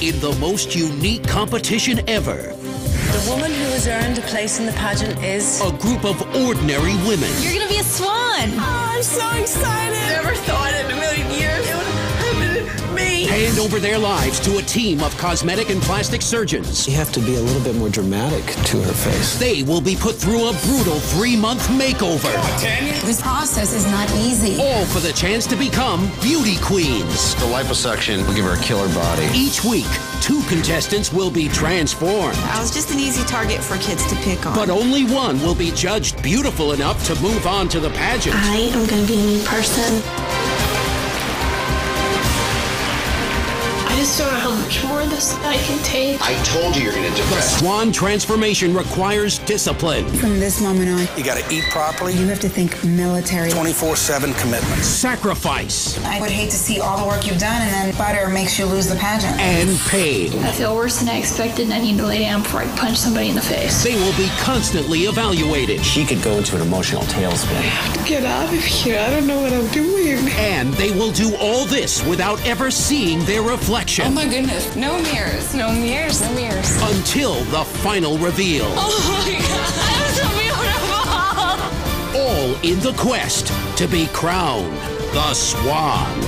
in the most unique competition ever. The woman who has earned a place in the pageant is a group of ordinary women. You're gonna be a swan. Oh, I'm so excited. Never thought it in a million years it would happen to me. Hand over their lives to a team of cosmetic and plastic surgeons. You have to be a little bit more dramatic to her face. They will be put through a brutal three-month makeover. This process is not easy. All for the chance to become beauty queens. The liposuction will give her a killer body. Each week, two contestants will be transformed. I was just an easy target for kids to pick on. But only one will be judged beautiful enough to move on to the pageant. I am going to be a new person. Just don't know how much more of this I can take. I told you you're going to depress. The swan transformation requires discipline, From this moment on, You got to eat properly. you have to think military. 24/7 commitment. sacrifice, I would hate to see all the work you've done and then butter makes you lose the pageant. and pain. I feel worse than I expected and I need to lay down before I punch somebody in the face. They will be constantly evaluated, She could go into an emotional tailspin. I have to Get out of here. I don't know what I'm doing. and they will do all this without ever seeing their reflection oh my goodness. No mirrors. No mirrors. No mirrors. until the final reveal. Oh my god, I'm so beautiful. All in the quest to be crowned the Swan.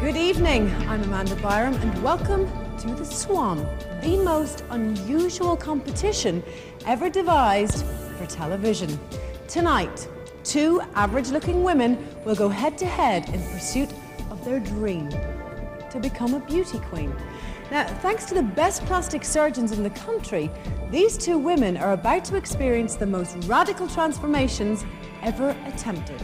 Good evening. I'm Amanda Byram, and welcome to The Swan, the most unusual competition ever devised for television. Tonight, two average looking women will go head to head in pursuit of their dream to become a beauty queen. Now, thanks to the best plastic surgeons in the country, these two women are about to experience the most radical transformations ever attempted.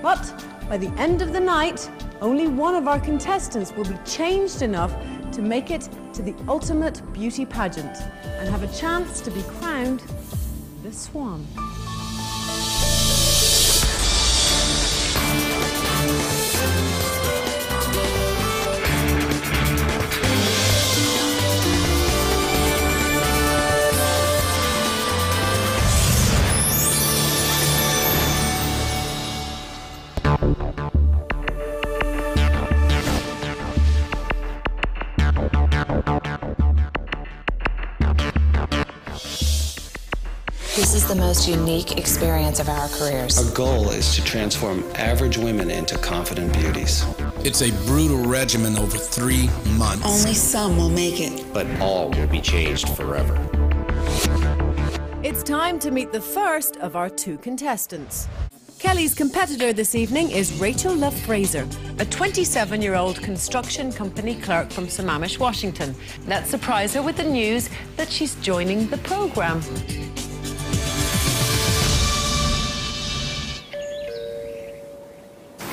But by the end of the night, only one of our contestants will be changed enough to make it to the ultimate beauty pageant and have a chance to be crowned the Swan. This is the most unique experience of our careers. Our goal is to transform average women into confident beauties. It's a brutal regimen over three months. Only some will make it. But all will be changed forever. It's time to meet the first of our two contestants. Kelly's competitor this evening is Rachel Love Frazier, a 27 year old construction company clerk from Sammamish, Washington. Let's surprise her with the news that she's joining the program.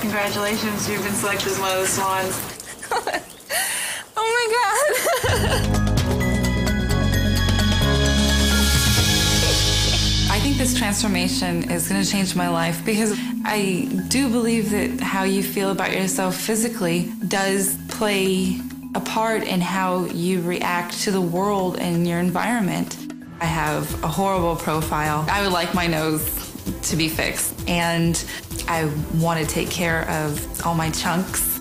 Congratulations, you've been selected as one of the swans. oh my god. I think this transformation is going to change my life because I do believe that how you feel about yourself physically does play a part in how you react to the world and your environment. I have a horrible profile. I would like my nose to be fixed, and I want to take care of all my chunks.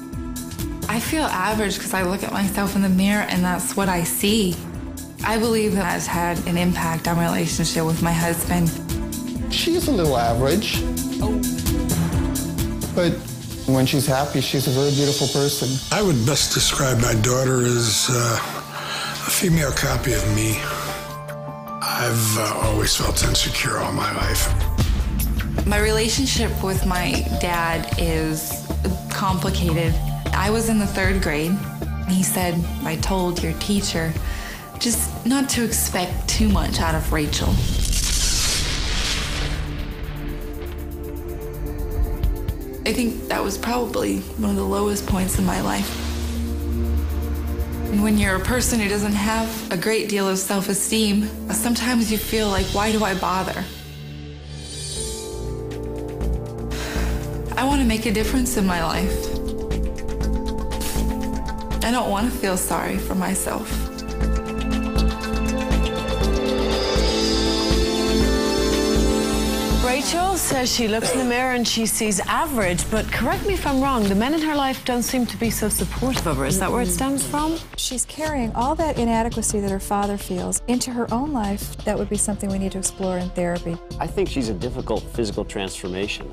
I feel average because I look at myself in the mirror and that's what I see. I believe that has had an impact on my relationship with my husband. She's a little average. But when she's happy, she's a very beautiful person. I would best describe my daughter as uh, a female copy of me. I've uh, always felt insecure all my life. My relationship with my dad is complicated. I was in the third grade. He said, I told your teacher just not to expect too much out of Rachel. I think that was probably one of the lowest points in my life. And when you're a person who doesn't have a great deal of self esteem, sometimes you feel like, why do I bother? I want to make a difference in my life. I don't want to feel sorry for myself. Rachel says she looks in the mirror and she sees average, but correct me if I'm wrong, the men in her life don't seem to be so supportive of her. Is that where it stems from? She's carrying all that inadequacy that her father feels into her own life. That would be something we need to explore in therapy. I think she's a difficult physical transformation.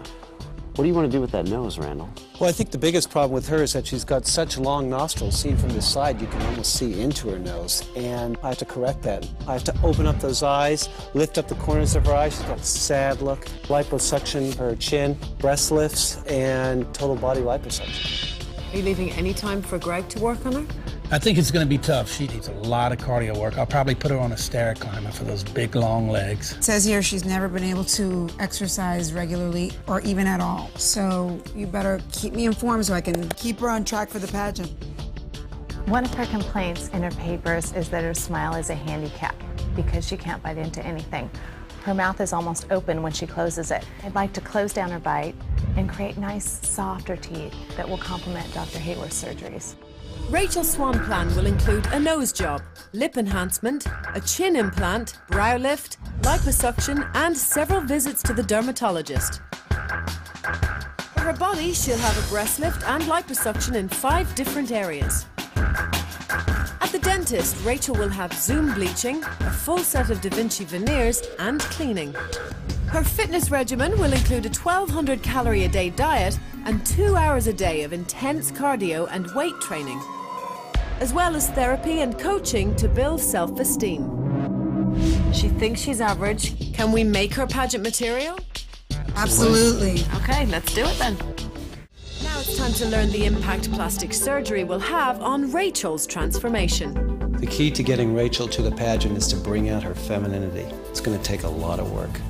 What do you want to do with that nose, Randal? Well, I think the biggest problem with her is that she's got such long nostrils. Seen from the side, you can almost see into her nose. And I have to correct that. I have to open up those eyes, lift up the corners of her eyes. She's got a sad look. Liposuction her chin, breast lifts, and total body liposuction. Are you leaving any time for Greg to work on her? I think it's going to be tough. She needs a lot of cardio work. I'll probably put her on a stair climber for those big, long legs. It says here she's never been able to exercise regularly or even at all. So you better keep me informed so I can keep her on track for the pageant. One of her complaints in her papers is that her smile is a handicap because she can't bite into anything. Her mouth is almost open when she closes it. I'd like to close down her bite and create nice, softer teeth that will complement Dr. Haworth's surgeries. Rachel's Swan plan will include a nose job, lip enhancement, a chin implant, brow lift, liposuction, and several visits to the dermatologist. For her body, she'll have a breast lift and liposuction in five different areas. At the dentist, Rachel will have Zoom bleaching, a full set of Da Vinci veneers, and cleaning. Her fitness regimen will include a 1200 calorie a day diet and two hours a day of intense cardio and weight training, as well as therapy and coaching to build self esteem. She thinks she's average. Can we make her pageant material? Absolutely. Okay, let's do it then. Now it's time to learn the impact plastic surgery will have on Rachel's transformation. The key to getting Rachel to the pageant is to bring out her femininity. It's going to take a lot of work.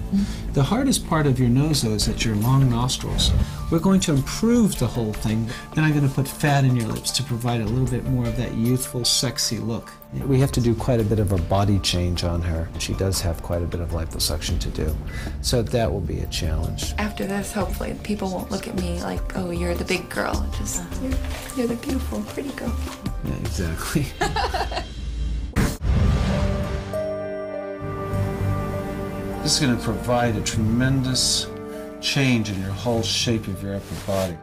The hardest part of your nose, though, is that your long nostrils. We're going to improve the whole thing. Then I'm going to put fat in your lips to provide a little bit more of that youthful, sexy look. We have to do quite a bit of a body change on her. She does have quite a bit of liposuction to do. So that will be a challenge. After this, hopefully, people won't look at me like, oh, you're the big girl. Just, you're, you're the beautiful, pretty girl. Yeah, exactly. This is going to provide a tremendous change in your whole shape of your upper body.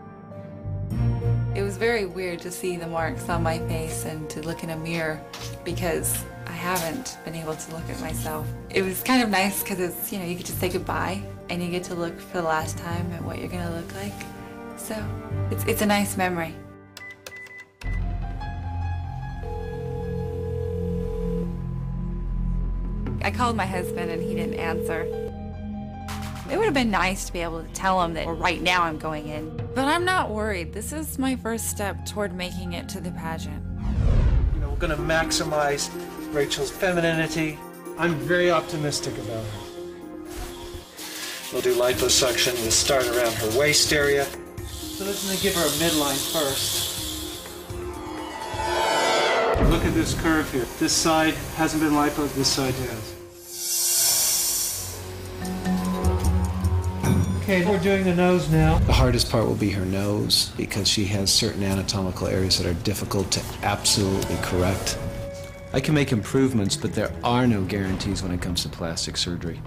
It was very weird to see the marks on my face and to look in a mirror because I haven't been able to look at myself. It was kind of nice because it's, you know, you get to say goodbye and you get to look for the last time at what you're going to look like. So it's, it's a nice memory. Called my husband and he didn't answer. It would have been nice to be able to tell him that well, right now I'm going in. But I'm not worried. This is my first step toward making it to the pageant. You know, we're going to maximize Rachel's femininity. I'm very optimistic about her. We'll do liposuction. We'll start around her waist area. So let's gonna give her a midline first. Look at this curve here. This side hasn't been lipo, this side has. Okay, we're doing the nose now. The hardest part will be her nose because she has certain anatomical areas that are difficult to absolutely correct. I can make improvements, but there are no guarantees when it comes to plastic surgery.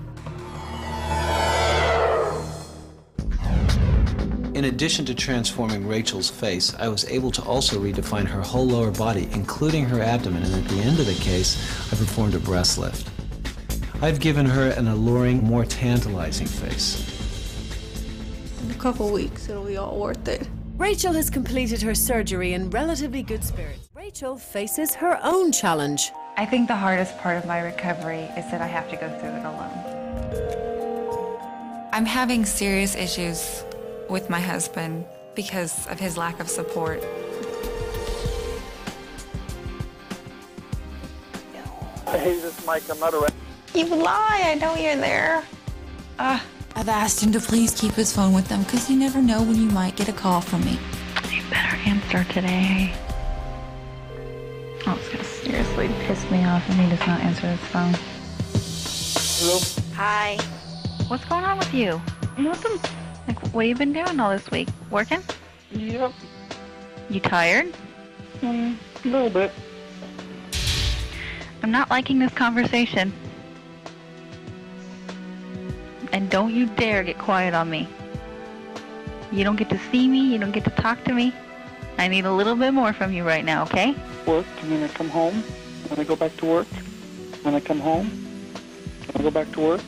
In addition to transforming Rachel's face, I was able to also redefine her whole lower body, including her abdomen, and at the end of the case, I performed a breast lift. I've given her an alluring, more tantalizing face. In a couple weeks, it'll be all worth it. Rachel has completed her surgery in relatively good spirits. Rachel faces her own challenge. I think the hardest part of my recovery is that I have to go through it alone. I'm having serious issues with my husband because of his lack of support. Hey, this is Mike. I'm not around. You lie. I know you're there. Uh, I've asked him to please keep his phone with them because you never know when you might get a call from me. You better answer today. Oh, it's gonna seriously piss me off if he does not answer his phone. Hello? Hi. What's going on with you? Nothing. Like, what have you been doing all this week? Working? Yep. You tired? Mm, a little bit. I'm not liking this conversation. And don't you dare get quiet on me. You don't get to see me, you don't get to talk to me. I need a little bit more from you right now, okay? Work, and when I come home, when I go back to work, when I come home, when I go back to work,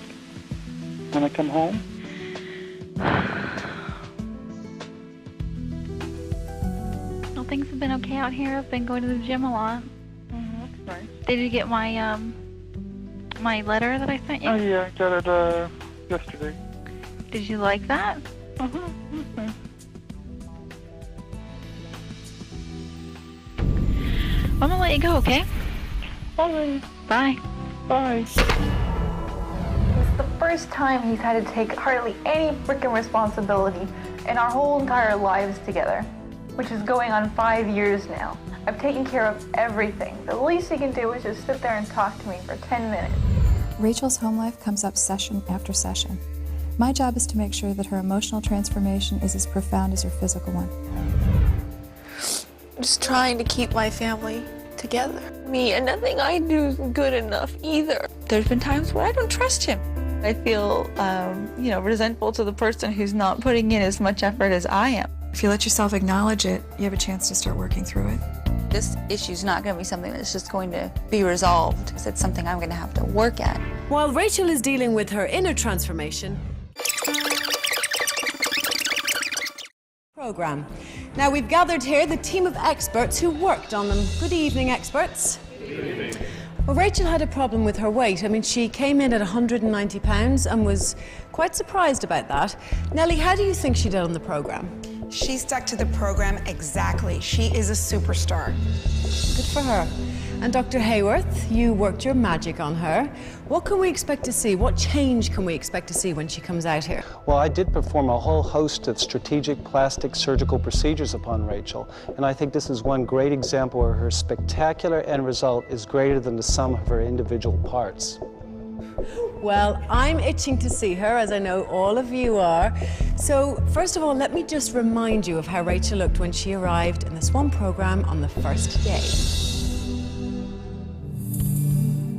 when I come home. Well, things have been okay out here. I've been going to the gym a lot. Mm-hmm, that's nice. Did you get my um my letter that I sent you? Oh yeah, I got it uh, yesterday. Did you like that? Uh-huh. Okay. I'm gonna let you go, okay? Alright. Bye. Bye. It's the first time he's had to take hardly any freaking responsibility in our whole entire lives together, which is going on five years now. I've taken care of everything. The least he can do is just sit there and talk to me for 10 minutes. Rachel's home life comes up session after session. My job is to make sure that her emotional transformation is as profound as her physical one. I'm just trying to keep my family together. Me and nothing I do is good enough either. There's been times where I don't trust him. I feel, um, you know, resentful to the person who's not putting in as much effort as I am. If you let yourself acknowledge it, you have a chance to start working through it. This issue's not going to be something that's just going to be resolved. It's something I'm going to have to work at. While Rachel is dealing with her inner transformation, program. Now we've gathered here the team of experts who worked on them. Good evening, experts. Good evening. Well, Rachel had a problem with her weight. I mean, she came in at 190 pounds and was quite surprised about that. Nely, how do you think she did on the program? She stuck to the program exactly. She is a superstar. Good for her. And Dr. Haworth, you worked your magic on her. What can we expect to see? What change can we expect to see when she comes out here? Well, I did perform a whole host of strategic plastic surgical procedures upon Rachel, and I think this is one great example where her spectacular end result is greater than the sum of her individual parts. Well, I'm itching to see her, as I know all of you are. So, first of all, let me just remind you of how Rachel looked when she arrived in the Swan program on the first day.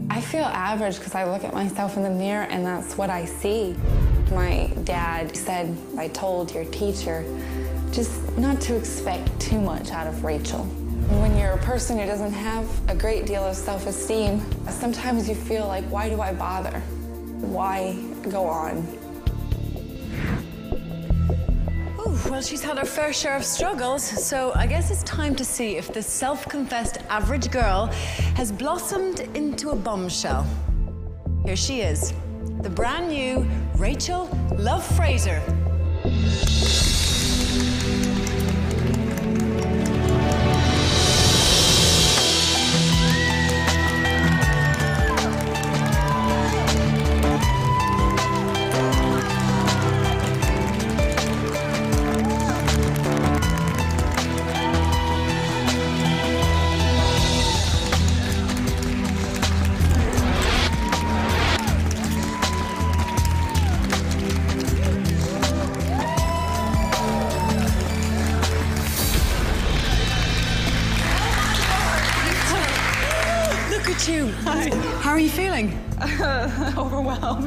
I feel average because I look at myself in the mirror and that's what I see. My dad said, I told your teacher just not to expect too much out of Rachel. When you're a person who doesn't have a great deal of self esteem, sometimes you feel like, why do I bother? Why go on? Well, she's had her fair share of struggles, so I guess it's time to see if this self confessed average girl has blossomed into a bombshell. Here she is, the brand new Rachel Love Frazier.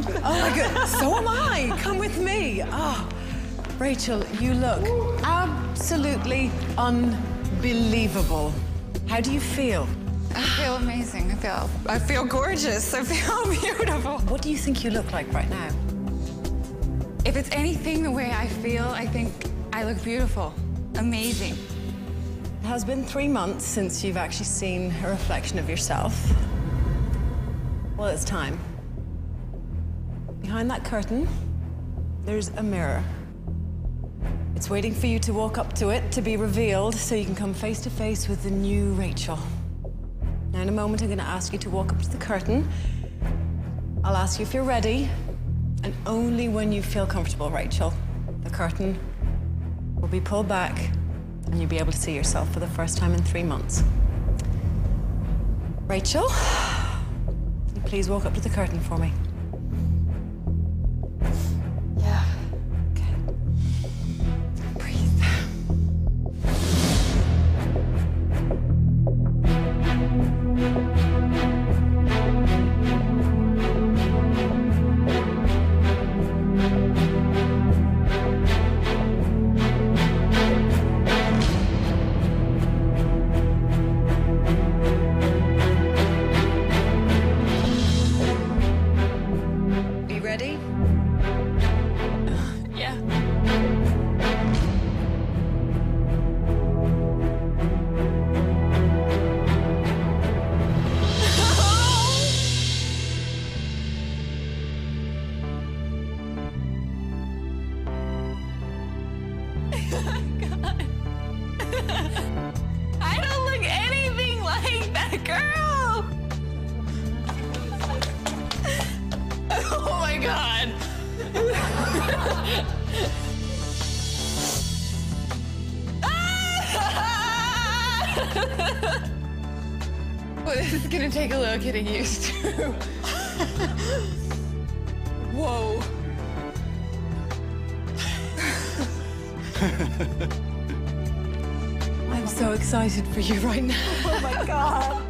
Oh my god, so am I. Come with me. Oh, Rachel, you look absolutely unbelievable. How do you feel? I feel amazing. I feel I feel gorgeous. I feel beautiful. What do you think you look like right now? If it's anything the way I feel, I think I look beautiful. Amazing. It has been three months since you've actually seen a reflection of yourself. Well, it's time. Behind that curtain, there's a mirror. It's waiting for you to walk up to it to be revealed so you can come face to face with the new Rachel. Now, in a moment, I'm going to ask you to walk up to the curtain. I'll ask you if you're ready, and only when you feel comfortable, Rachel, the curtain will be pulled back and you'll be able to see yourself for the first time in three months. Rachel, please walk up to the curtain for me? I don't look anything like that girl. oh my god. well, this is gonna take a little getting used to. Whoa. I'm so excited for you right now. Oh my god.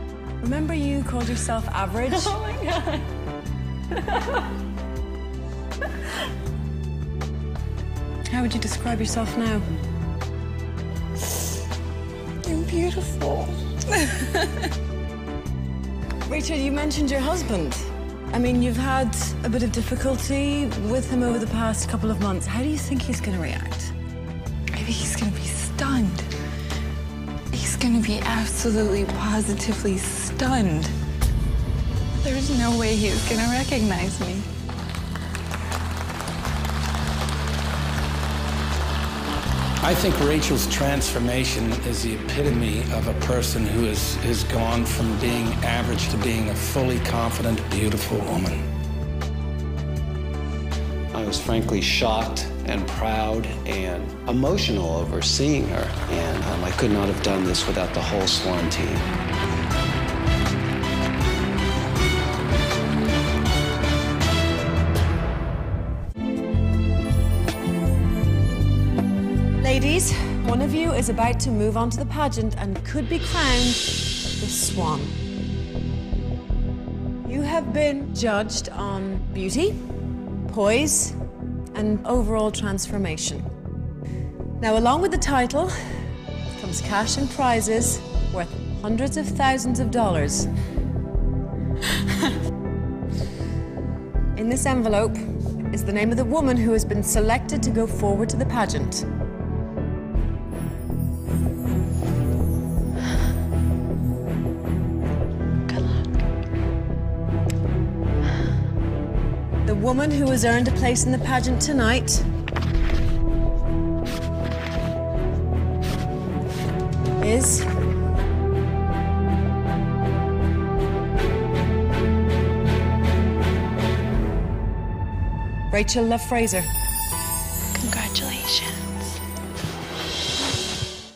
Remember you called yourself average? Oh my god. How would you describe yourself now? You're beautiful. Richard, you mentioned your husband. I mean, you've had a bit of difficulty with him over the past couple of months. How do you think he's going to react? I think he's gonna be stunned. He's gonna be absolutely positively stunned. There's no way he's gonna recognize me. I think Rachel's transformation is the epitome of a person who is, has gone from being average to being a fully confident, beautiful woman. I was frankly shocked and proud and emotional over seeing her. And um, I could not have done this without the whole Swan team. Ladies, one of you is about to move on to the pageant and could be crowned the Swan. You have been judged on beauty, poise, and overall transformation. Now, along with the title comes cash and prizes worth hundreds of thousands of dollars. In this envelope is the name of the woman who has been selected to go forward to the pageant. Woman who has earned a place in the pageant tonight is. Rachel Love Frazier.